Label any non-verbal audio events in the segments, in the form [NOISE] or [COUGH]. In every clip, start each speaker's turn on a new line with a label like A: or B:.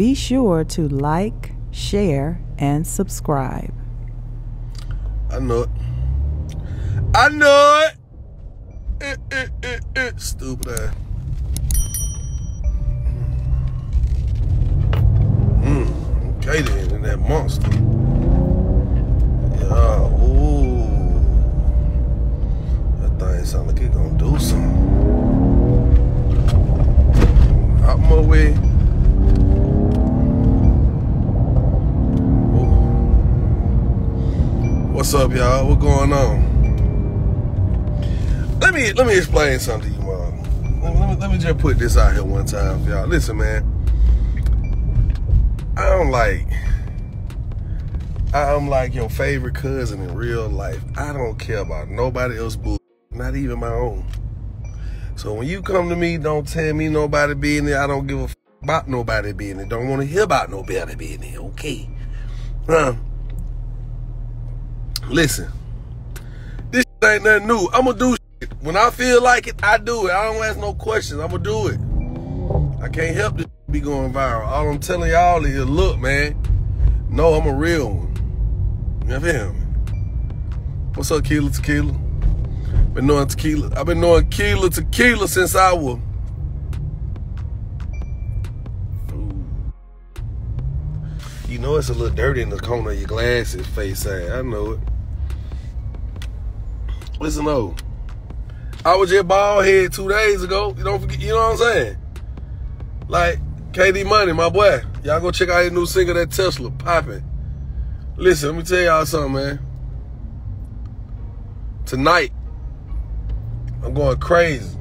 A: Be sure to like, share, and subscribe.
B: I know it. I know it. Eh, eh, eh, eh. Stupid ass. Mm. Okay then, and that monster. Yeah, ooh. That thing sound like it gonna do something. Out my way. What's up, y'all? What going on? Let me let me explain something to you, mom. Let me, let me, let me just put this out here one time y'all. Listen, man. I don't like. I'm like your favorite cousin in real life. I don't care about nobody else boo, not even my own. So when you come to me, don't tell me nobody being there. I don't give a f- about nobody being there. Don't want to hear about nobody being there. Okay. Huh? Listen. This ain't nothing new. I'm gonna do shit. When I feel like it, I do it. I don't ask no questions. I'm gonna do it. I can't help this be going viral. All I'm telling y'all is, look, man. No, I'm a real one. You feel me? What's up, Keela Tequila? Been knowing tequila. I've been knowing Keela Tequila since I was. You know it's a little dirty in the corner of your glasses, face. I know it. Listen though. I was just bald head two days ago. You don't forget, you know what I'm saying? Like, KD Money, my boy. Y'all go check out his new single, that Tesla, popping. Listen, let me tell y'all something, man. Tonight, I'm going crazy.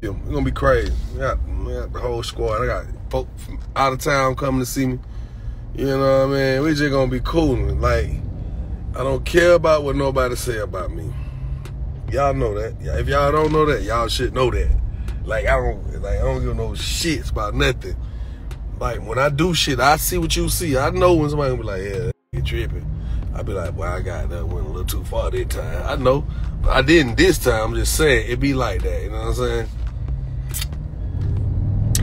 B: Yeah, We're gonna be crazy. We got, we got the whole squad. I got folk from out of town coming to see me. You know what I mean? We just gonna be cool. Like, I don't care about what nobody say about me. Y'all know that. If y'all don't know that, y'all should know that. Like I don't like I don't give no shits about nothing. Like when I do shit, I see what you see. I know when somebody be like, yeah, you tripping. I be like, well, I got that went a little too far this time. I know. But I didn't this time. I'm just saying it be like that. You know what I'm saying?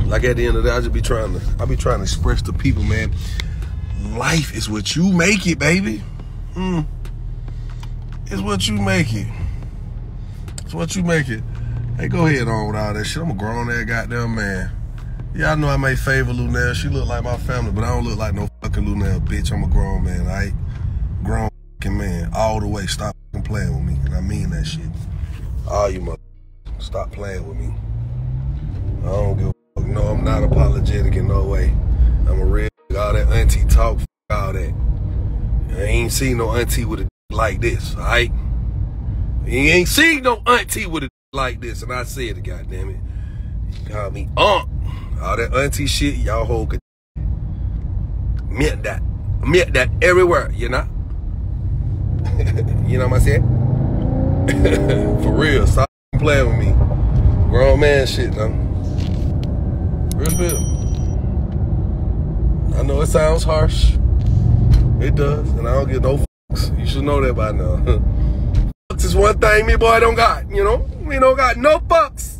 B: Like at the end of the day, I just be trying to I be trying to express to people, man. Life is what you make it, baby. Mm. It's what you make it. It's what you make it. Hey, go ahead on with all that shit. I'm a grown ass goddamn man. Y'all know I may favor Luenell. She look like my family, but I don't look like no fucking Luenell, bitch. I'm a grown man, alright? Grown fucking man. All the way. Stop playing with me. And I mean that shit. All you mother. Stop playing with me. I don't give a fuck. No, I'm not apologetic in no way. I'm a real all that auntie talk, all that. I ain't seen no auntie with a like this, alright? You ain't seen no auntie with a like this, and I said it, goddamn it. You call me aunt. All that auntie shit, y'all hold could meant that. Meant that everywhere, you know? [LAUGHS] you know what I'm saying? [LAUGHS] For real, stop playing with me. Grown man shit, though. Real bit. I know it sounds harsh. It does, and I don't get no fucks. You should know that by now. [LAUGHS] fucks is one thing me boy don't got, you know? We don't got no fucks.